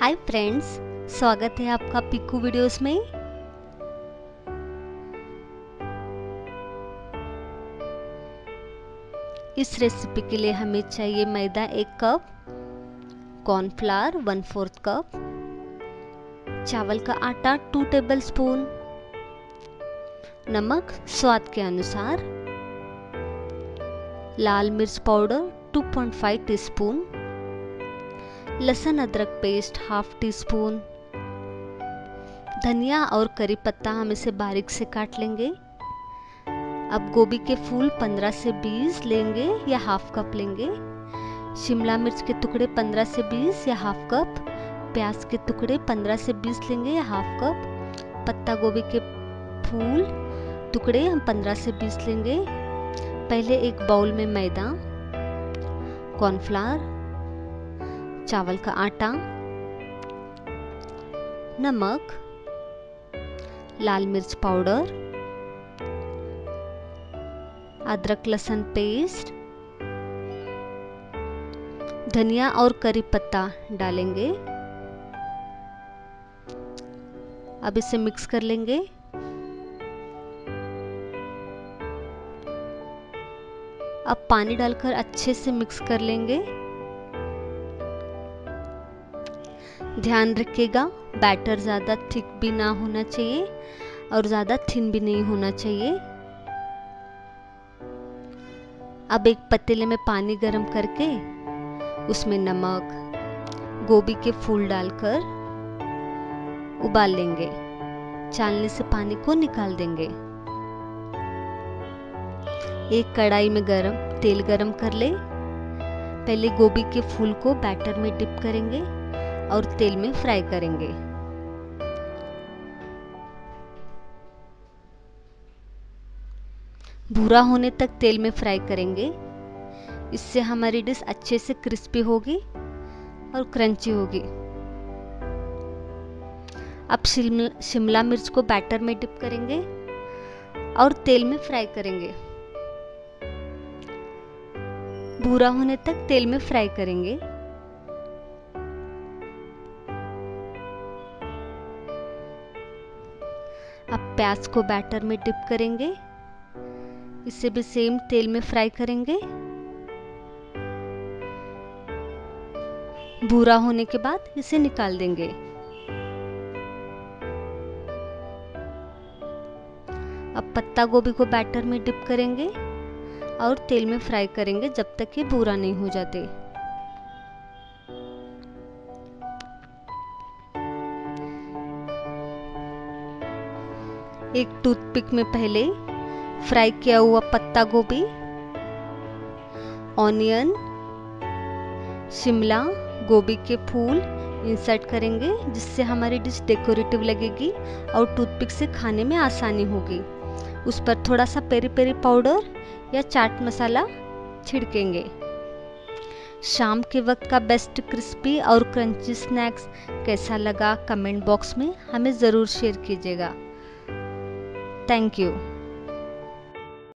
Hi friends स्वागत है आपका पिकू वीडियोस में। इस रेसिपी के लिए हमें चाहिए मैदा एक cup cornflour one fourth cup चावल का आटा टू टेबल स्पून नमक स्वाद के अनुसार, लाल मिर्च पाउडर 2.5 टीस्पून लहसुन अदरक पेस्ट हाफ़ टी स्पून धनिया और करी पत्ता हम इसे बारीक से काट लेंगे। अब गोभी के फूल 15 से 20 लेंगे या हाफ़ कप लेंगे। शिमला मिर्च के टुकड़े 15 से 20 या हाफ़ कप। प्याज के टुकड़े 15 से 20 लेंगे या हाफ़ कप। पत्ता गोभी के फूल टुकड़े हम 15 से 20 लेंगे। पहले एक बाउल में मैदा, कॉर्नफ्लावर चावल का आटा, नमक, लाल मिर्च पाउडर, अदरक लहसुन पेस्ट, धनिया और करी पत्ता डालेंगे। अब इसे मिक्स कर लेंगे। अब पानी डालकर अच्छे से मिक्स कर लेंगे। ध्यान रखिएगा बैटर ज़्यादा थिक भी ना होना चाहिए और ज़्यादा थिन भी नहीं होना चाहिए। अब एक पतीले में पानी गर्म करके उसमें नमक, गोभी के फूल डालकर उबाल लेंगे चालने से पानी को निकाल देंगे। एक कढ़ाई में गरम, तेल गरम कर ले। पहले गोभी के फूल को बैटर में डिप करेंगे। और तेल में फ्राई करेंगे। भूरा होने तक तेल में फ्राई करेंगे। इससे हमारी डिश अच्छे से क्रिस्पी होगी और क्रंची होगी। अब शिमला मिर्च को बैटर में डिप करेंगे और तेल में फ्राई करेंगे। भूरा होने तक तेल में फ्राई करेंगे। अब प्याज को बैटर में डिप करेंगे। इसे भी सेम तेल में फ्राई करेंगे। भूरा होने के बाद इसे निकाल देंगे। अब पत्ता गोभी को बैटर में डिप करेंगे और तेल में फ्राई करेंगे जब तक ये भूरा नहीं हो जाते। एक टूथपिक में पहले फ्राई किया हुआ पत्ता गोभी, ऑनियन, शिमला, गोभी के फूल इंसर्ट करेंगे, जिससे हमारी डिश डेकोरेटिव लगेगी और टूथपिक से खाने में आसानी होगी। उस पर थोड़ा सा पेरी पेरी पाउडर या चाट मसाला छिड़केंगे। शाम के वक्त का बेस्ट क्रिस्पी और क्रंची स्नैक्स कैसा लगा कमेंट बॉक्स में हमें ज़रूर शेयर कीजिएगा। Thank you